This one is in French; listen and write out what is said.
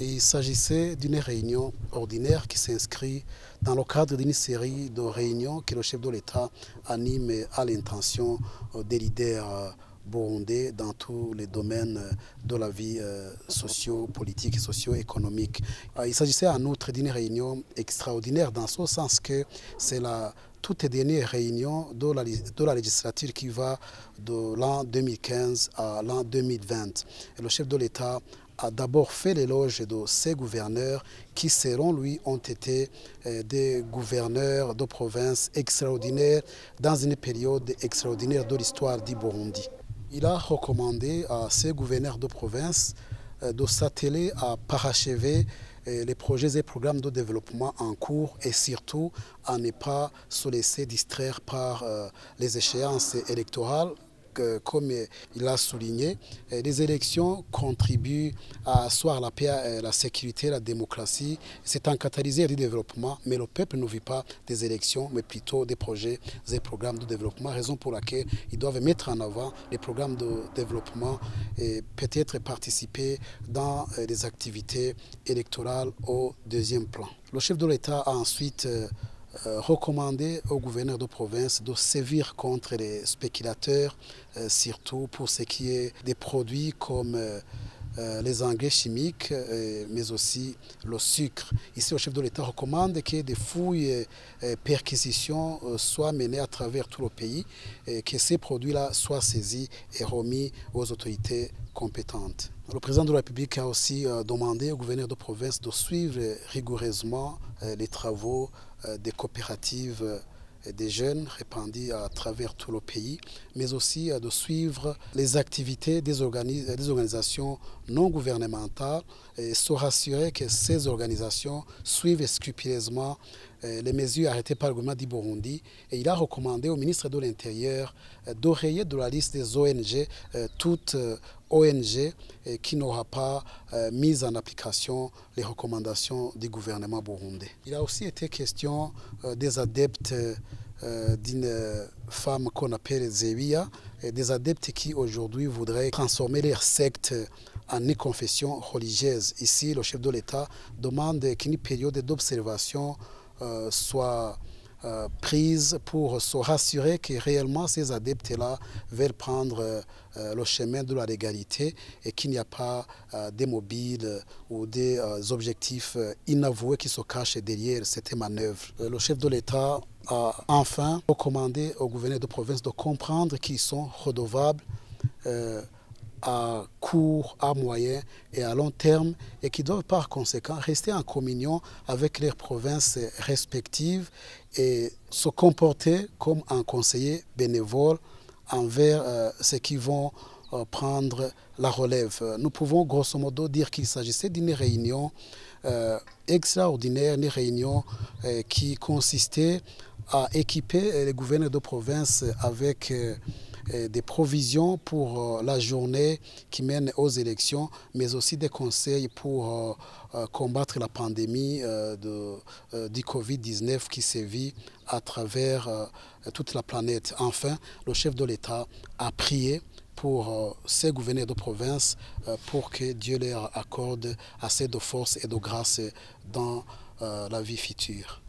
Il s'agissait d'une réunion ordinaire qui s'inscrit dans le cadre d'une série de réunions que le chef de l'État anime à l'intention des leaders burundais dans tous les domaines de la vie socio-politique et socio-économique. Il s'agissait en outre d'une réunion extraordinaire dans ce sens que c'est la toute dernière réunion de la, législature qui va de l'an 2015 à l'an 2020. Et le chef de l'État a d'abord fait l'éloge de ces gouverneurs qui, selon lui, ont été des gouverneurs de province extraordinaires dans une période extraordinaire de l'histoire du Burundi. Il a recommandé à ces gouverneurs de province de s'atteler à parachever les projets et programmes de développement en cours et surtout à ne pas se laisser distraire par les échéances électorales comme il a souligné, les élections contribuent à asseoir la paix, la sécurité, la démocratie. C'est un catalyseur du développement, mais le peuple ne vit pas des élections, mais plutôt des projets et programmes de développement, raison pour laquelle ils doivent mettre en avant les programmes de développement et peut-être participer dans les activités électorales au deuxième plan. Le chef de l'État a ensuite recommander au gouverneur de province de sévir contre les spéculateurs, surtout pour ce qui est des produits comme les engrais chimiques, mais aussi le sucre. Ici, le chef de l'État recommande que des fouilles et perquisitions soient menées à travers tout le pays et que ces produits-là soient saisis et remis aux autorités compétentes. Le président de la République a aussi demandé au gouverneur de province de suivre rigoureusement les travaux des coopératives des jeunes répandus à travers tout le pays, mais aussi de suivre les activités des organisations non gouvernementales et se rassurer que ces organisations suivent scrupuleusement les mesures arrêtées par le gouvernement du Burundi et il a recommandé au ministre de l'Intérieur d'oreiller de la liste des ONG toutes ONG qui n'aura pas mis en application les recommandations du gouvernement burundais. Il a aussi été question des adeptes d'une femme qu'on appelle Zewia, des adeptes qui aujourd'hui voudraient transformer leur secte en une confession religieuse. Ici, le chef de l'État demande qu'une période d'observation euh, soit euh, prise pour se rassurer que réellement ces adeptes-là veulent prendre euh, le chemin de la légalité et qu'il n'y a pas des mobiles ou des objectifs inavoués qui se cachent derrière cette manœuvre. le chef de l'État a enfin recommandé au gouverneur de province de comprendre qu'ils sont redevables à court, à moyen et à long terme et qui doivent par conséquent rester en communion avec leurs provinces respectives et se comporter comme un conseiller bénévole envers euh, ceux qui vont euh, prendre la relève. Nous pouvons grosso modo dire qu'il s'agissait d'une réunion euh, extraordinaire, une réunion qui consistait à équiper les gouverneurs de province avec des provisions pour la journée qui mène aux élections, mais aussi des conseils pour combattre la pandémie de, du Covid-19 qui sévit à travers toute la planète. Enfin, le chef de l'État a prié pour ces gouverneurs de province pour que Dieu leur accorde assez de force et de grâce dans la vie future.